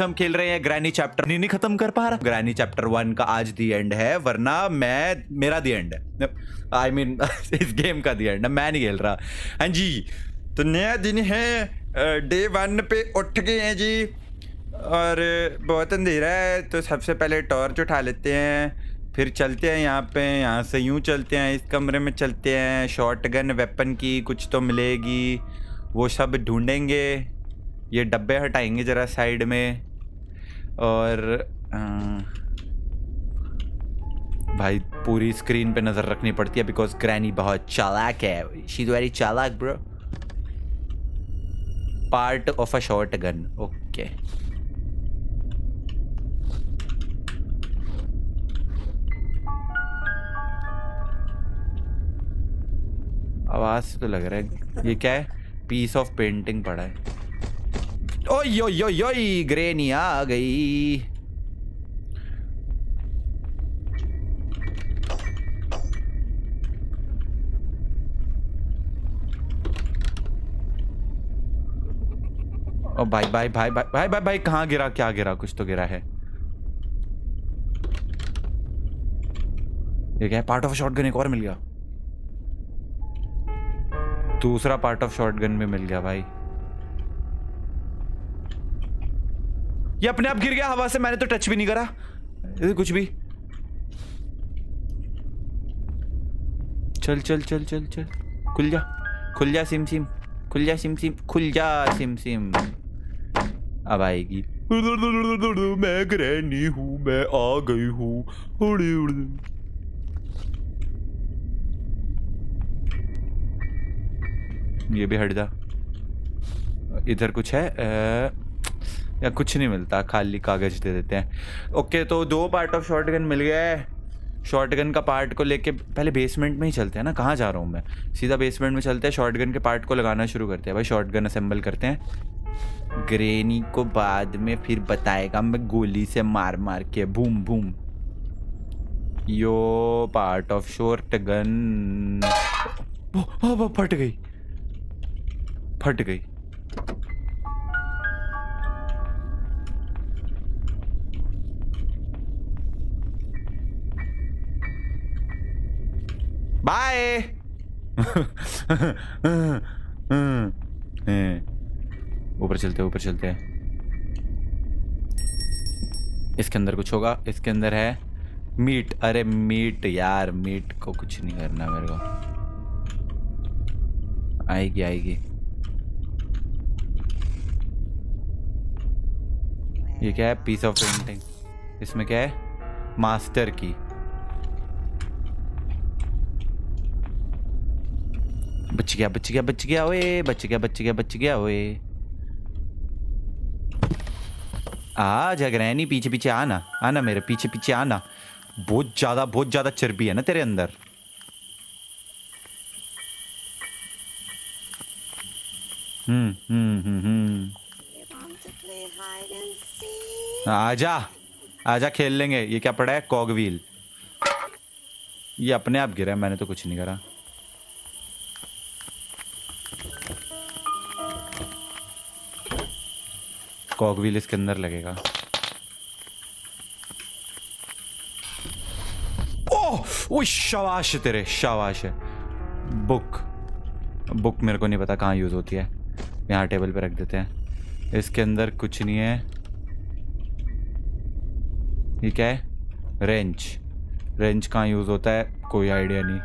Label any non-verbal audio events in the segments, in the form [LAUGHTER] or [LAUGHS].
हम खेल रहे हैं ग्रैनी चैप्टर नहीं, नहीं खत्म कर पा रहा? ग्रैनी चैप्टर वन का आज दी एंड है वरना मैं मेरा दी एंड है. आई I मीन mean, [LAUGHS] इस गेम का दी एंड मैं नहीं खेल रहा. हाँ जी तो नया दिन है डे वन पे उठ गए हैं जी और बहुत अंधेरा है तो सबसे पहले टॉर्च उठा लेते हैं फिर चलते हैं यहाँ पे यहाँ से यूँ चलते हैं इस कमरे में चलते हैं शॉर्ट गन वेपन की कुछ तो मिलेगी वो सब ढूंढेंगे ये डब्बे हटाएँगे ज़रा साइड में और आ, भाई पूरी स्क्रीन पे नज़र रखनी पड़ती है बिकॉज़ ग्रैनी बहुत चालाक है। शी वेरी चालाक bro part of a shotgun okay आवाज़ से तो लग रहा है। ये क्या है? पीस ऑफ़ पेंटिंग पड़ा है। ओय ओय ओय ओय, ग्रेनी आ गई। ओ भाई भाई भाई भाई भाई भाई भाई भाई कहाँ गिरा, क्या गिरा? कुछ तो गिरा है। ये क्या है? पार्ट ऑफ़ शॉटगन एक और मिल गया। दूसरा पार्ट ऑफ़ शॉटगन भी मिल गया, भाई। ये अपने आप गिर गया हवा से मैंने तो टच भी नहीं करा। कुछ भी। चल चल चल चल चल। खुल जा खुल जा सिम सिम खुल जा सिम सिम खुल जा सिम सिम। अब आएगी। मैं ग्रैनी हूँ मैं आ गई हूँ। ये भी हट जा। इधर कुछ है? आ, या कुछ नहीं मिलता, खाली कागज़ दे देते हैं। ओके तो दो पार्ट ऑफ़ शॉर्ट गन मिल गया है। शॉर्ट गन का पार्ट को लेके पहले बेसमेंट में ही चलते हैं ना, कहाँ जा रहा हूँ मैं? सीधा बेसमेंट में चलते हैं शॉर्ट गन के पार्ट को लगाना शुरू करते हैं। भाई शॉर्ट गन असेंबल करते हैं। ग्रेनी को बाद में फिर बताएगा, मैं गोली से मार मार के boom boom yo part of shotgun फट गई। फट गई। बाय [LAUGHS] ऊपर चलते ऊपर चलते हैं। इसके अंदर कुछ होगा इसके अंदर है मीट। अरे मीट यार मीट को कुछ नहीं करना मेरे को। आएगी आएगी। ये क्या है? पीस ऑफ़ पेंटिंग इसमें क्या है? मास्टर की बच गया बच गया बच गया, ओए, बच गया बच गया बच गया, ओए। आ, जगरैनी, पीछे पीछे आना आना मेरे, पीछे पीछे आना। बहुत ज़्यादा बहुत ज़्यादा चर्बी है ना तेरे अंदर? हम्म हम्म हम्म हम्म। आजा आजा खेल लेंगे। ये क्या पड़ा है? कॉग व्हील ये अपने आप गिरा मैंने तो कुछ नहीं करा। कॉग व्हील इसके अंदर लगेगा। ओह शाबाश तेरे, शाबाश है। बुक बुक मेरे को नहीं पता कहाँ यूज़ होती है। यहाँ टेबल पे रख देते हैं। इसके अंदर कुछ नहीं है। ये क्या है? रेंच रेंच कहाँ यूज़ होता है, कोई आइडिया नहीं।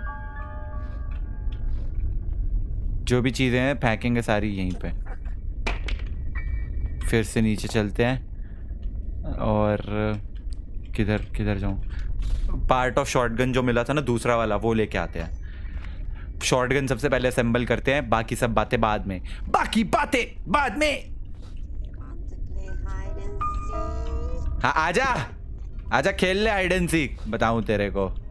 जो भी चीज़ें हैं फेंकेंगे सारी यहीं पे। फिर से नीचे चलते हैं और किधर किधर जाऊँ? पार्ट ऑफ़ शॉटगन जो मिला था ना, दूसरा वाला, वो लेके आते हैं। शॉटगन सबसे पहले असेंबल करते हैं, बाकी सब बातें बाद में। बाकी बातें बाद में! हाँ आजा! आजा, खेल ले हाइड एंड सीक बताऊँ तेरे को।